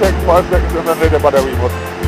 take 5 seconds and then the battery was